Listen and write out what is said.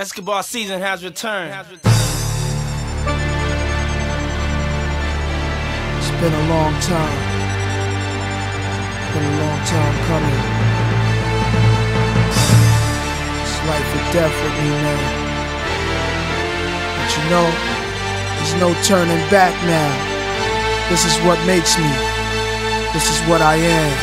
Escobar season has returned. It's been a long time. Been a long time coming. It's life or death with me, man. But you know, there's no turning back now. This is what makes me. This is what I am.